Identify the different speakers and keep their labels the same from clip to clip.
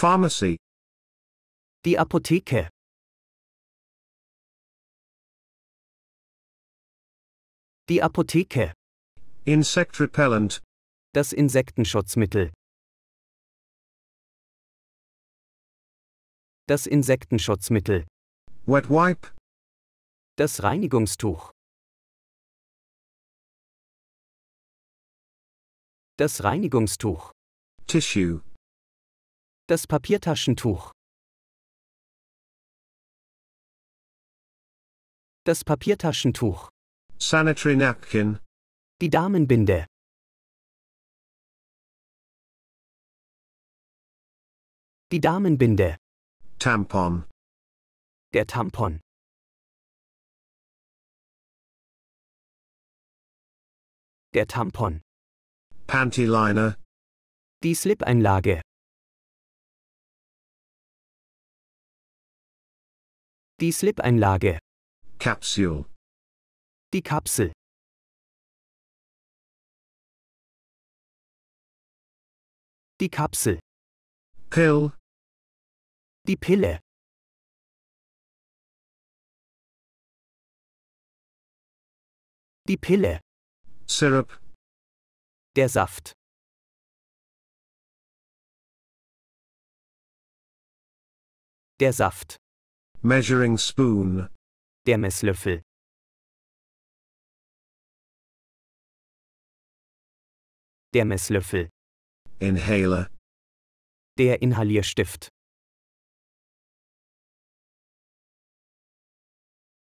Speaker 1: Pharmacy.
Speaker 2: Die Apotheke. Die Apotheke.
Speaker 1: Insect repellent.
Speaker 2: Das Insektenschutzmittel. Das Insektenschutzmittel.
Speaker 1: Wet wipe.
Speaker 2: Das Reinigungstuch. Das Reinigungstuch.
Speaker 1: Tissue.
Speaker 2: Das Papiertaschentuch. Das Papiertaschentuch.
Speaker 1: Sanitary napkin.
Speaker 2: Die Damenbinde. Die Damenbinde.
Speaker 1: Tampon.
Speaker 2: Der Tampon. Der Tampon.
Speaker 1: Panty liner.
Speaker 2: Die Slip-Einlage. Die Slip-Einlage.
Speaker 1: Capsule.
Speaker 2: Die Kapsel. Die Kapsel.
Speaker 1: Pill.
Speaker 2: Die Pille. Die Pille.
Speaker 1: Syrup.
Speaker 2: Der Saft. Der Saft.
Speaker 1: Measuring spoon.
Speaker 2: Der Messlöffel. Der Messlöffel.
Speaker 1: Inhaler.
Speaker 2: Der Inhalierstift.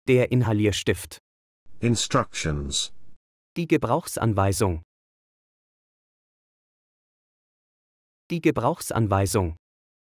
Speaker 2: Der Inhalierstift.
Speaker 1: Instructions.
Speaker 2: Die Gebrauchsanweisung. Die Gebrauchsanweisung.